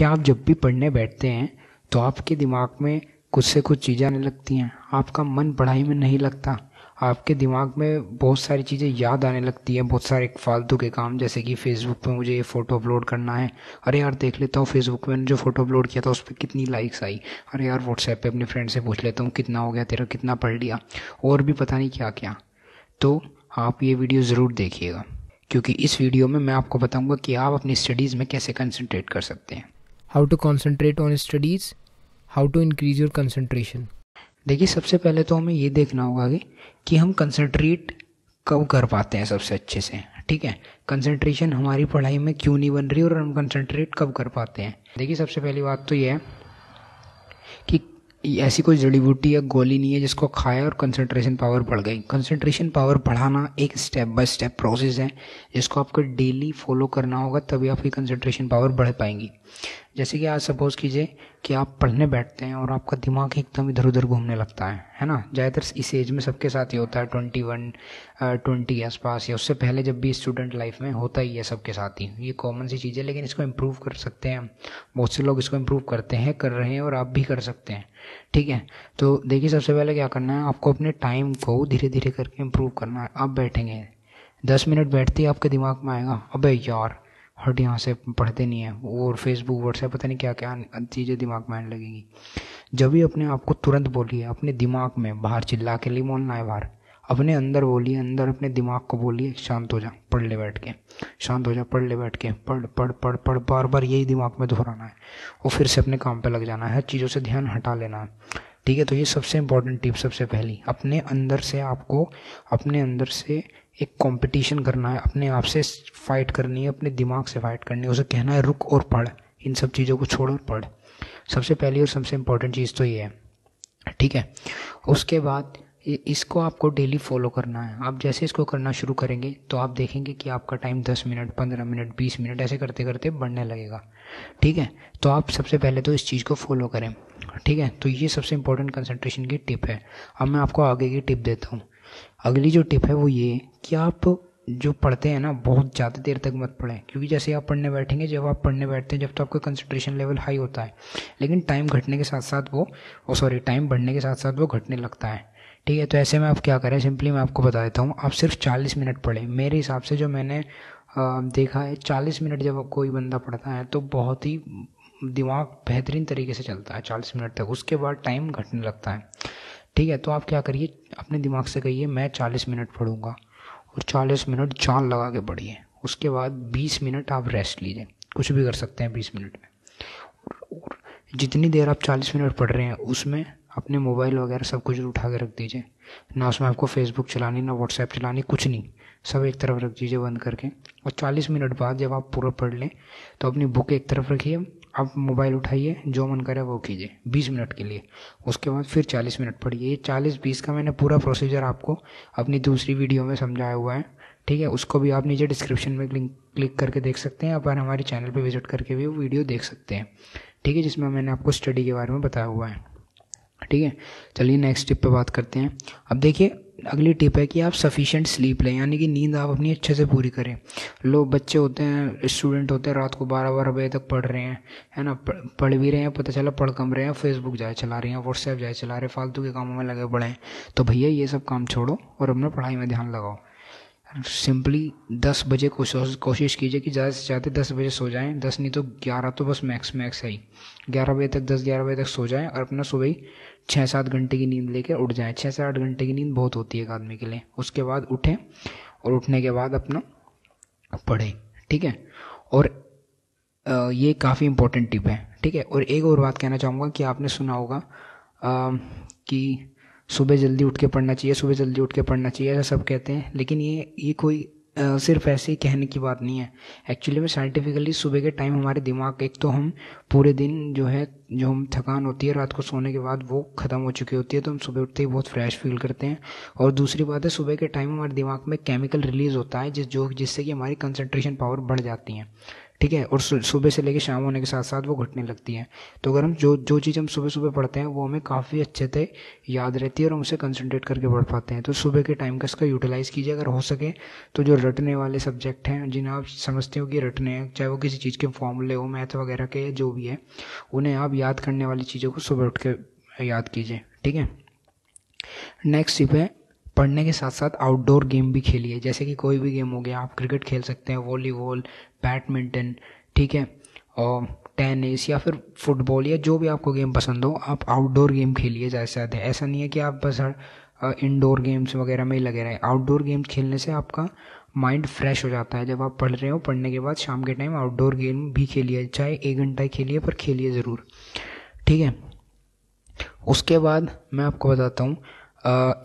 कि आप जब भी पढ़ने बैठते हैं तो आपके दिमाग में कुछ से कुछ चीज़ें आने लगती हैं। आपका मन पढ़ाई में नहीं लगता। आपके दिमाग में बहुत सारी चीज़ें याद आने लगती हैं। बहुत सारे फालतू के काम, जैसे कि फेसबुक पे मुझे ये फ़ोटो अपलोड करना है। अरे यार, देख लेता हूँ फेसबुक पे मैंने जो फ़ोटो अपलोड किया था उस पर कितनी लाइक्स आई। अरे यार व्हाट्सएप पे अपने फ्रेंड से पूछ लेता हूँ, कितना हो गया तेरा, कितना पढ़ लिया? और भी पता नहीं क्या क्या तो आप ये वीडियो ज़रूर देखिएगा। क्योंकि इस वीडियो में मैं आपको बताऊँगा कि आप अपनी स्टडीज़ में कैसे कंसनट्रेट कर सकते हैं। How to concentrate on studies how to increase your concentration देखिए सबसे पहले तो हमें ये देखना होगा कि, कि हम कंसनट्रेट कब कर पाते हैं सबसे अच्छे से ठीक है? कंसंट्रेशन हमारी पढ़ाई में क्यों नहीं बन रही और हम कंसंट्रेट कब कर पाते हैं? देखिए सबसे पहली बात तो ये है कि ऐसी कोई जड़ी बूटी या गोली नहीं है जिसको खाया और कंसंट्रेशन पावर बढ़ गई। कंसंट्रेशन पावर बढ़ाना एक स्टेप बाय स्टेप प्रोसेस है जिसको आपको डेली फॉलो करना होगा तभी आपकी कंसंट्रेशन पावर बढ़ पाएँगी। जैसे कि आज सपोज़ कीजिए कि आप पढ़ने बैठते हैं और आपका दिमाग एकदम इधर उधर घूमने लगता है है ना? ज़्यादातर इस एज में सबके साथ ही होता है ट्वेंटी वन ट्वेंटी के आसपास या उससे पहले जब भी स्टूडेंट लाइफ में होता ही है सबके साथ ही। ये कॉमन सी चीज़ है, लेकिन इसको इम्प्रूव कर सकते हैं। बहुत से लोग इसको इम्प्रूव करते हैं, कर रहे हैं और आप भी कर सकते हैं, ठीक है? तो देखिए सबसे पहले क्या करना है, आपको अपने टाइम को धीरे धीरे करके इम्प्रूव करना है। आप बैठेंगे, दस मिनट बैठते ही आपके दिमाग में आएगा, अबे यार हट यहाँ से पढ़ते नहीं है। और फेसबुक व्हाट्सएप पता नहीं क्या क्या चीज़ें दिमाग में आने लगेंगी। जब भी अपने आप को तुरंत बोलिए, अपने दिमाग में बाहर चिल्ला के लिए बोलना है बाहर। अपने अंदर बोलिए, अंदर अपने दिमाग को बोलिए, शांत हो जा, पढ़ ले बैठ के, शांत हो जा, पढ़ ले बैठ के, पढ़ पढ़ पढ़ पढ़। बार बार यही दिमाग में दोहराना है। और फिर से अपने काम पे लग जाना है। चीज़ों से ध्यान हटा लेना है। ठीक है तो ये सबसे इंपॉर्टेंट टिप सबसे पहली, अपने अंदर से आपको, अपने अंदर से एक कंपटीशन करना है, अपने आप से फाइट करनी है, अपने दिमाग से फाइट करनी है, उसे कहना है, रुक और पढ़, इन सब चीज़ों को छोड़ और पढ़। सबसे पहली और सबसे इम्पोर्टेंट चीज़ तो ये है, ठीक है? उसके बाद इसको आपको डेली फॉलो करना है। आप जैसे इसको करना शुरू करेंगे तो आप देखेंगे कि आपका टाइम दस मिनट पंद्रह मिनट बीस मिनट ऐसे करते करते बढ़ने लगेगा, ठीक है? तो आप सबसे पहले तो इस चीज़ को फॉलो करें, ठीक है? तो ये सबसे इम्पोर्टेंट कंसंट्रेशन की टिप है। अब मैं आपको आगे की टिप देता हूँ। अगली जो टिप है वो ये कि आप जो पढ़ते हैं ना, बहुत ज़्यादा देर तक मत पढ़ें। क्योंकि जैसे आप पढ़ने बैठेंगे, जब आप पढ़ने बैठते हैं, जब तो आपका कंसंट्रेशन लेवल हाई होता है। लेकिन टाइम घटने के साथ साथ वो, ओ सॉरी टाइम बढ़ने के साथ साथ वो घटने लगता है। ठीक है तो ऐसे में आप क्या करें? सिंपली मैं आपको बता देता हूँ, आप सिर्फ़ चालीस मिनट पढ़ें। मेरे हिसाब से जो मैंने देखा है, चालीस मिनट जब कोई बंदा पढ़ता है तो बहुत ही दिमाग बेहतरीन तरीके से चलता है, चालीस मिनट तक। उसके बाद टाइम घटने लगता है। ठीक है तो आप क्या करिए, अपने दिमाग से कहिए, मैं चालीस मिनट पढ़ूँगा। और चालीस मिनट जान लगा के पढ़िए। उसके बाद बीस मिनट आप रेस्ट लीजिए। कुछ भी कर सकते हैं बीस मिनट में। और जितनी देर आप चालीस मिनट पढ़ रहे हैं, उसमें अपने मोबाइल वगैरह सब कुछ उठा के रख दीजिए। ना उसमें आपको फेसबुक चलानी, ना व्हाट्सएप चलानी, कुछ नहीं। सब एक तरफ़ रख दीजिए बंद करके। और चालीस मिनट बाद जब आप पूरा पढ़ लें तो अपनी बुक एक तरफ़ रखिए। आप मोबाइल उठाइए, जो मन करे वो कीजिए, बीस मिनट के लिए। उसके बाद फिर चालीस मिनट पढ़िए। ये चालीस, बीस का मैंने पूरा प्रोसीजर आपको अपनी दूसरी वीडियो में समझाया हुआ है, ठीक है? उसको भी आप नीचे डिस्क्रिप्शन में लिंक क्लिक करके देख सकते हैं आप हमारे चैनल पर विज़िट करके भी वो वीडियो देख सकते हैं, ठीक है? जिसमें मैंने आपको स्टडी के बारे में बताया हुआ है, ठीक है? चलिए नेक्स्ट टिप पे बात करते हैं। अब देखिए अगली टिप है कि आप सफिशेंट स्लीप लें, यानी कि नींद आप अपनी अच्छे से पूरी करें। लोग बच्चे होते हैं स्टूडेंट होते हैं, रात को बारह बारह बजे तक पढ़ रहे हैं, है ना? पढ़ भी रहे हैं, पता चला पढ़ कम रहे हैं फेसबुक जाए चला रहे हैं व्हाट्सएप जाए चला रहे हैं, फालतू के कामों में लगे पड़े हैं। तो भैया ये सब काम छोड़ो और अपना पढ़ाई में ध्यान लगाओ। सिंपली दस बजे कोशिश कीजिए कि ज़्यादा से ज़्यादा दस बजे सो जाएँ। दस नहीं तो ग्यारह तो बस मैक्स मैक्स है ही। ग्यारह बजे तक दस ग्यारह बजे तक सो जाएँ और अपना सुबह ही छः सात घंटे की नींद लेकर उठ जाएँ। छः से आठ घंटे की नींद बहुत होती है एक आदमी के लिए। उसके बाद उठें और उठने के बाद अपना पढ़ें, ठीक है? और ये काफ़ी इंपॉर्टेंट टिप है, ठीक है? और एक और बात कहना चाहूँगा कि आपने सुना होगा कि सुबह जल्दी उठ के पढ़ना चाहिए सुबह जल्दी उठ के पढ़ना चाहिए ऐसा सब कहते हैं। लेकिन ये ये कोई आ, सिर्फ़ ऐसे ही कहने की बात नहीं है। एक्चुअली में साइंटिफिकली सुबह के टाइम हमारे दिमाग एक तो हम पूरे दिन जो है जो हम थकान होती है रात को सोने के बाद वो ख़त्म हो चुकी होती है तो हम सुबह उठते ही बहुत फ्रेश फील करते हैं। और दूसरी बात है सुबह के टाइम हमारे दिमाग में केमिकल रिलीज़ होता है जिस जो जिससे कि हमारी कंसनट्रेशन पावर बढ़ जाती है। ठीक है? और सुबह से लेकर शाम होने के साथ साथ वो घटने लगती है। तो अगर हम जो जो चीज़ हम सुबह सुबह पढ़ते हैं, वो हमें काफ़ी अच्छे से याद रहती है और हम उसे कंसनट्रेट करके पढ़ पाते हैं। तो सुबह के टाइम का इसका यूटिलाइज़ कीजिए, अगर हो सके तो जो रटने वाले सब्जेक्ट हैं, जिन्हें आप समझते हो कि रटने हैं, चाहे वो किसी चीज़ के फॉर्मूले हो मैथ वगैरह के जो भी है, उन्हें आप याद करने वाली चीज़ों को सुबह उठ के याद कीजिए। ठीक है? नेक्स्ट टिप है पढ़ने के साथ साथ आउटडोर गेम भी खेलिए। जैसे कि कोई भी गेम हो गया, आप क्रिकेट खेल सकते हैं वॉलीबॉल बैडमिंटन ठीक है? और टेनिस या फिर फुटबॉल या जो भी आपको गेम पसंद हो, आप आउटडोर गेम खेलिए ज़्यादा से ज़्यादा। ऐसा नहीं है कि आप बस इंडोर गेम्स वगैरह में ही लगे रहे। आउटडोर गेम्स खेलने से आपका माइंड फ्रेश हो जाता है। जब आप पढ़ रहे हो, पढ़ने के बाद शाम के टाइम आउटडोर गेम भी खेलिए। चाहे एक घंटा ही खेलिए, पर खेलिए ज़रूर। ठीक है? उसके बाद मैं आपको बताता हूँ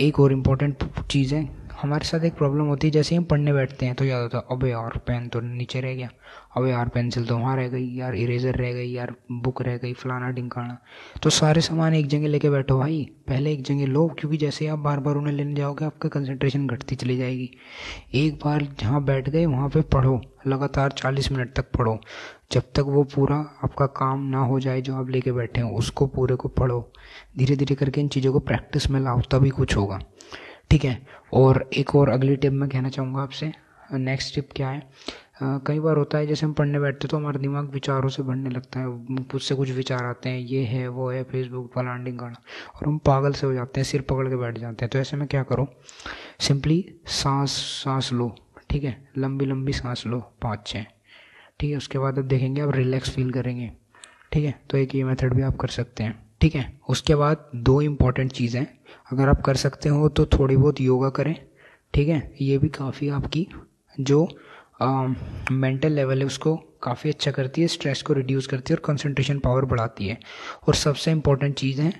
एक और इम्पोर्टेंट चीज़ है। हमारे साथ एक प्रॉब्लम होती है, जैसे हम पढ़ने बैठते हैं तो याद होता है, अबे यार पेन तो नीचे रह गया। अबे यार पेंसिल तो वहाँ रह गई, यार इरेजर रह गई, यार बुक रह गई, फलाना ढिंकाना। तो सारे सामान एक जगह लेके बैठो भाई, पहले एक जगह लो, क्योंकि जैसे आप बार बार उन्हें लेने जाओगे, आपका कंसंट्रेशन घटती चली जाएगी। एक बार जहाँ बैठ गए, वहाँ पर पढ़ो, लगातार चालीस मिनट तक पढ़ो। जब तक वो पूरा आपका काम ना हो जाए, जो आप लेके बैठे हो, उसको पूरे को पढ़ो। धीरे धीरे करके इन चीज़ों को प्रैक्टिस में लाओ, तभी कुछ होगा। ठीक है। और एक और अगली टिप मैं कहना चाहूँगा आपसे। नेक्स्ट टिप क्या है? आ, कई बार होता है जैसे हम पढ़ने बैठते तो हमारा दिमाग विचारों से भरने लगता है। कुछ से कुछ विचार आते हैं ये है वो है फेसबुक फलांडिंग गाना और हम पागल से हो जाते हैं सिर पकड़ के बैठ जाते हैं। तो ऐसे में क्या करो? सिंपली सांस सांस लो ठीक है? लंबी लंबी सांस लो पाँच छः ठीक है उसके बाद अब देखेंगे आप रिलैक्स फील करेंगे। ठीक है तो एक ये मेथड भी आप कर सकते हैं। ठीक है? उसके बाद दो इंपॉर्टेंट चीज़ें अगर आप कर सकते हो तो थोड़ी बहुत योगा करें, ठीक है? ये भी काफ़ी आपकी जो मेंटल लेवल है, उसको काफ़ी अच्छा करती है स्ट्रेस को रिड्यूस करती है और कंसंट्रेशन पावर बढ़ाती है। और सबसे इम्पोर्टेंट चीज़ है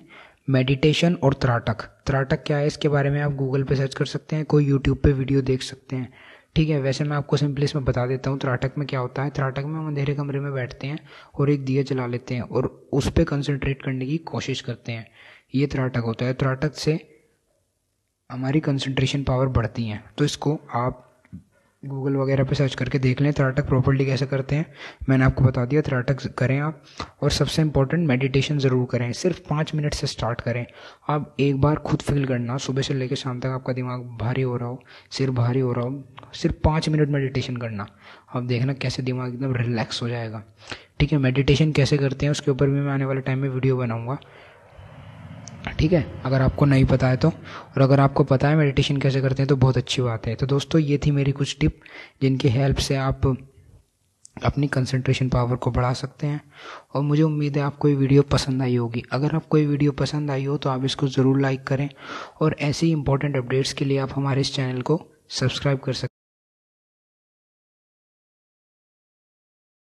मेडिटेशन और त्राटक। त्राटक क्या है? इसके बारे में आप गूगल पे सर्च कर सकते हैं, कोई यूट्यूब पे वीडियो देख सकते हैं। ठीक है, वैसे मैं आपको सिंपली इसमें बता देता हूँ, त्राटक में क्या होता है? त्राटक में हम अंधेरे कमरे में बैठते हैं और एक दिया जला लेते हैं और उस पर कंसनट्रेट करने की कोशिश करते हैं। ये त्राटक होता है। त्राटक से हमारी कंसनट्रेशन पावर बढ़ती है। तो इसको आप गूगल वगैरह पे सर्च करके देख लें त्राटक प्रॉपर्ली कैसे करते हैं, मैंने आपको बता दिया त्राटक करें आप, और सबसे इंपॉर्टेंट मेडिटेशन ज़रूर करें, सिर्फ़ पाँच मिनट से स्टार्ट करें। आप एक बार खुद फील करना, सुबह से लेकर शाम तक आपका दिमाग भारी हो रहा हो, सिर भारी हो रहा हो, सिर्फ़ पाँच मिनट मेडिटेशन करना। आप देखना कैसे दिमाग एकदम रिलैक्स हो जाएगा। ठीक है मेडिटेशन कैसे करते हैं, उसके ऊपर भी मैं आने वाले टाइम में वीडियो बनाऊँगा। ठीक है? अगर आपको नहीं पता है तो। और अगर आपको पता है मेडिटेशन कैसे करते हैं तो बहुत अच्छी बात है। तो दोस्तों, ये थी मेरी कुछ टिप जिनकी हेल्प से आप अपनी कंसंट्रेशन पावर को बढ़ा सकते हैं। और मुझे उम्मीद है आपको ये वीडियो पसंद आई होगी। अगर आपको ये वीडियो पसंद आई हो तो आप इसको ज़रूर लाइक करें। और ऐसी इंपॉर्टेंट अपडेट्स के लिए आप हमारे इस चैनल को सब्सक्राइब कर सकते